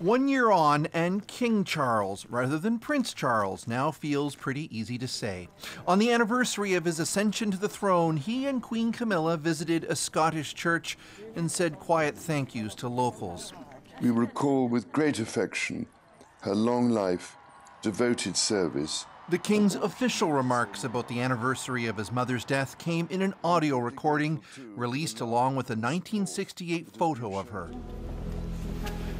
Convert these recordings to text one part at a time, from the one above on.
One year on, and King Charles, rather than Prince Charles, now feels pretty easy to say. On the anniversary of his ascension to the throne, he and Queen Camilla visited a Scottish church and said quiet thank yous to locals. We recall with great affection her long life, devoted service. The King's official remarks about the anniversary of his mother's death came in an audio recording released along with a 1968 photo of her.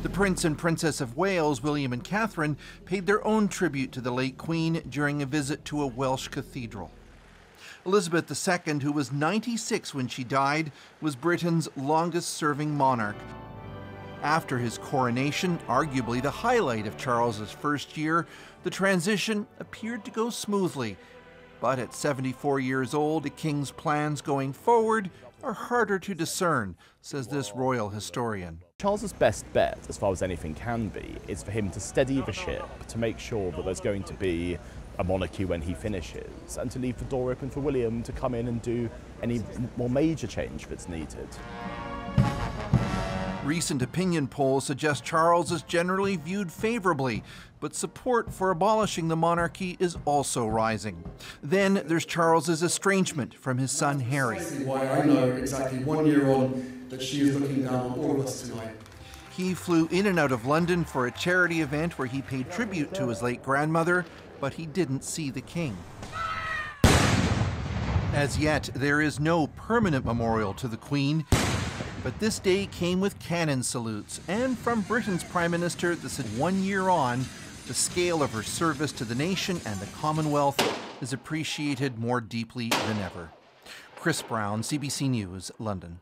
The Prince and Princess of Wales, William and Catherine, paid their own tribute to the late Queen during a visit to a Welsh cathedral. Elizabeth II, who was 96 when she died, was Britain's longest serving monarch. After his coronation, arguably the highlight of Charles's first year, the transition appeared to go smoothly. But at 74 years old, the king's plans going forward are harder to discern, says this royal historian. Charles's best bet, as far as anything can be, is for him to steady the ship, to make sure that there's going to be a monarchy when he finishes, and to leave the door open for William to come in and do any more major change that's needed. Recent opinion polls suggest Charles is generally viewed favorably, but support for abolishing the monarchy is also rising. Then there's Charles's estrangement from his son Harry. Why I know exactly one year on that she is looking down on all of us tonight. He flew in and out of London for a charity event where he paid tribute to his late grandmother, but he didn't see the king. As yet, there is no permanent memorial to the Queen, but this day came with cannon salutes, and from Britain's Prime Minister that said one year on, the scale of her service to the nation and the Commonwealth is appreciated more deeply than ever. Chris Brown, CBC News, London.